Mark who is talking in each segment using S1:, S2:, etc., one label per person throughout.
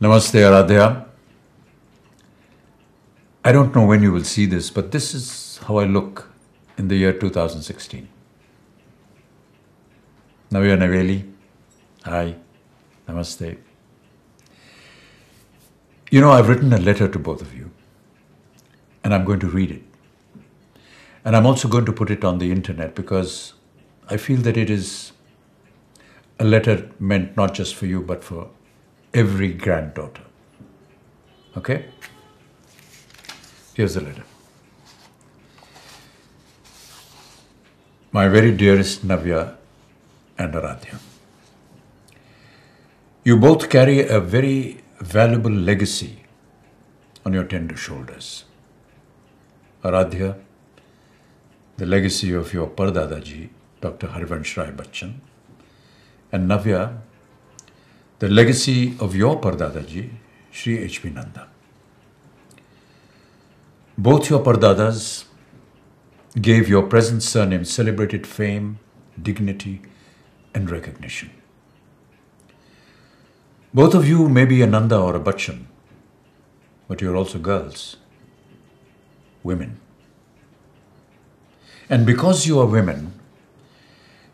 S1: Namaste, Aaradhya. I don't know when you will see this, but this is how I look in the year 2016. Navya Naveli, hi, namaste. You know, I've written a letter to both of you, and I'm going to read it. And I'm also going to put it on the internet because I feel that it is a letter meant not just for you, but for every granddaughter. Okay? Here's the letter. My very dearest Navya and Aaradhya, you both carry a very valuable legacy on your tender shoulders. Aaradhya, the legacy of your Pardadaji, Dr. Harivansh Rai Bachchan, and Navya, the legacy of your Pardadaji, Sri H.P. Nanda. Both your Pardadas gave your present surname celebrated fame, dignity, and recognition. Both of you may be a Nanda or a Bachchan, but you're also girls, women. And because you are women,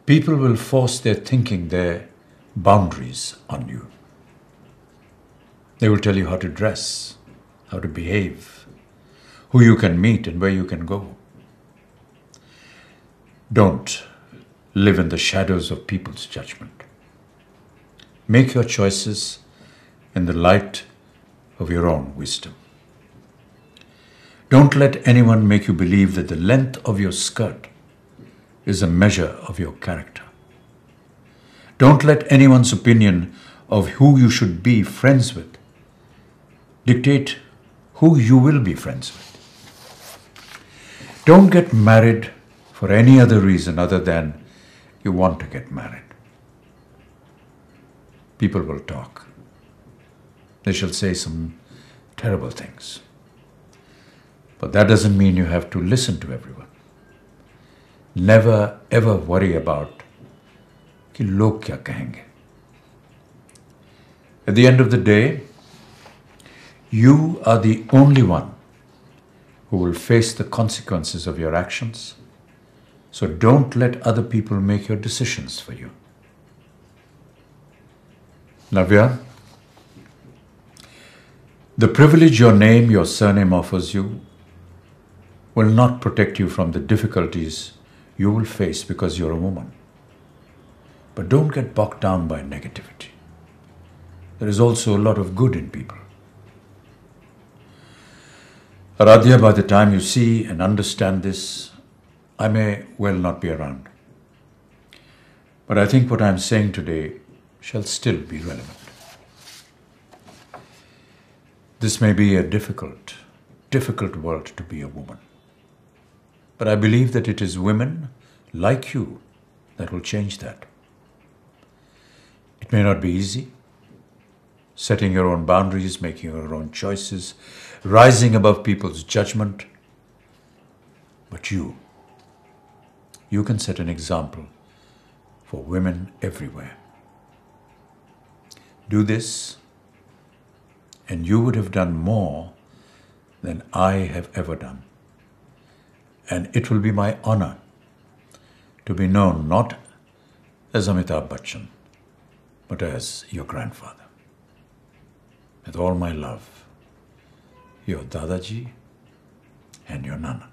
S1: people will force their thinking, their boundaries on you. They will tell you how to dress, how to behave, who you can meet, and where you can go. Don't live in the shadows of people's judgment. Make your choices in the light of your own wisdom. Don't let anyone make you believe that the length of your skirt is a measure of your character. Don't let anyone's opinion of who you should be friends with dictate who you will be friends with. Don't get married for any other reason other than you want to get married. People will talk. They shall say some terrible things. But that doesn't mean you have to listen to everyone. Never ever worry about कि लोग क्या कहेंगे At the end of the day, you are the only one who will face the consequences of your actions. So don't let other people make your decisions for you. Navya, the privilege your name, your surname offers you will not protect you from the difficulties you will face because you're a woman. But don't get bogged down by negativity. There is also a lot of good in people. Aaradhya, by the time you see and understand this, I may well not be around. But I think what I am saying today shall still be relevant. This may be a difficult, difficult world to be a woman. But I believe that it is women like you that will change that. It may not be easy. Setting your own boundaries, making your own choices, rising above people's judgment. But you, you can set an example for women everywhere. Do this, and you would have done more than I have ever done. And it will be my honor to be known not as Amitabh Bachchan, but as your grandfather. With all my love, your Dadaji and your Nana.